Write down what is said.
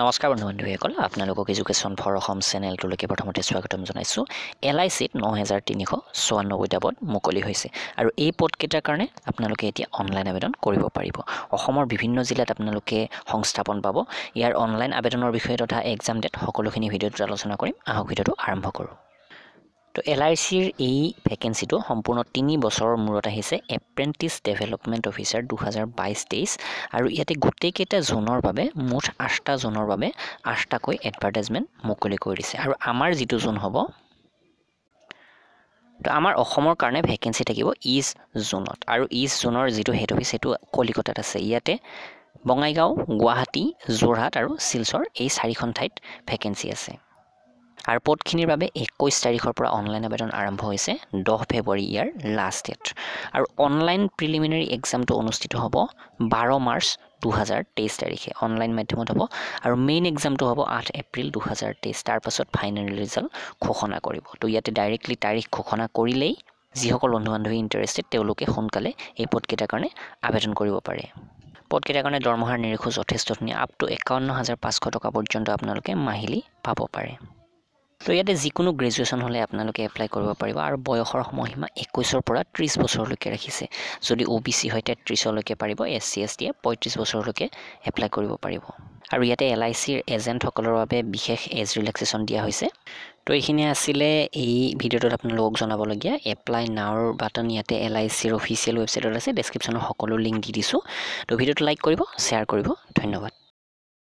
নমস্কাৰ বন্ধু বান্ধৱীসকল আপোনালোকক এডুকেশ্যন ফৰ অসম চেনেলটোলৈকে প্ৰথমতে স্বাগতম জনাইছোঁ। এল আই চিত ন হেজাৰ তিনিশ চৌৰান্নব্বৈটা পদ মুকলি হৈছে আৰু এই পদকেইটাৰ কাৰণে আপোনালোকে এতিয়া অনলাইন আবেদন কৰিব পাৰিব। অসমৰ বিভিন্ন জিলাত আপোনালোকে সংস্থাপন পাব। ইয়াৰ অনলাইন আবেদনৰ বিষয়ে তথা এক্সাম ডেট সকলোখিনি ভিডিঅ'টোত আলোচনা কৰিম। আহক ভিডিঅ'টো আৰম্ভ কৰোঁ। তো এল আই চিৰ এই ভেকেঞ্চিটো সম্পূৰ্ণ তিনি বছৰৰ মূৰত আহিছে এপ্ৰেণ্টিছ ডেভেলপমেণ্ট অফিচাৰ দুহেজাৰ বাইছ তেইছ। আৰু ইয়াতে গোটেইকেইটা জোনৰ বাবে মুঠ আঠটা জোনৰ বাবে আঠটাকৈ এডভাৰটাইজমেণ্ট মুকলি কৰি দিছে। আৰু আমাৰ যিটো জোন হ'ব তো আমাৰ অসমৰ কাৰণে ভেকেঞ্চি থাকিব ইষ্ট জোনত। আৰু ইষ্ট জোনৰ যিটো হেড অফিচ সেইটো কলিকতাত আছে। ইয়াতে বঙাইগাঁও গুৱাহাটী যোৰহাট আৰু শিলচৰ এই চাৰিখন ঠাইত ভেকেঞ্চি আছে। আৰু পদখিনিৰ বাবে একৈছ তাৰিখৰ পৰা অনলাইন আবেদন আৰম্ভ হৈছে দহ ফেব্ৰুৱাৰী ইয়াৰ লাষ্ট ডেট আৰু অনলাইন প্ৰিলিমিনাৰী এক্সামটো অনুষ্ঠিত হ'ব বাৰ মাৰ্চ দুহেজাৰ তেইছ তাৰিখে। অনলাইন মাধ্যমত হ'ব আৰু মেইন এক্সামটো হ'ব আঠ এপ্ৰিল দুহেজাৰ তেইছ। তাৰপাছত ফাইনেল ৰিজাল্ট ঘোষণা কৰিব। তো ইয়াতে ডাইৰেক্টলি তাৰিখ ঘোষণা কৰিলেই যিসকল বন্ধু বান্ধৱী ইণ্টাৰেষ্টেড তেওঁলোকে সোনকালে এই পদকেইটাৰ কাৰণে আবেদন কৰিব পাৰে। পদকেইটাৰ কাৰণে দৰমহাৰ নিৰিখো যথেষ্ট ধুনীয়া আপ টু একাৱন্ন হাজাৰ পাঁচশ টকা পৰ্যন্ত আপোনালোকে মাহিলী পাব পাৰে। তো ইয়াতে যিকোনো গ্ৰেজুৱেশ্যন হ'লে আপোনালোকে এপ্লাই কৰিব পাৰিব আৰু বয়সৰ সময়সীমা একৈছৰ পৰা ত্ৰিছ বছৰলৈকে ৰাখিছে। যদি অ' বি চি হয় তেত্ৰিছলৈকে পাৰিব এছ চি এছ টিয়ে পঁয়ত্ৰিছ বছৰলৈকে এপ্লাই কৰিব পাৰিব। আৰু ইয়াতে এল আই চিৰ এজেণ্টসকলৰ বাবে বিশেষ এজ ৰিলেক্সেশ্যন দিয়া হৈছে। তো এইখিনিয়ে আছিলে এই ভিডিঅ'টোত আপোনালোকক জনাবলগীয়া। এপ্লাই নাওৰ বাটন ইয়াতে এল আই চিৰ অফিচিয়েল ৱেবছাইটত আছে ডেছক্ৰিপশ্যনত সকলো লিংক দি দিছোঁ। তো ভিডিঅ'টো লাইক কৰিব শ্বেয়াৰ কৰিব। ধন্যবাদ।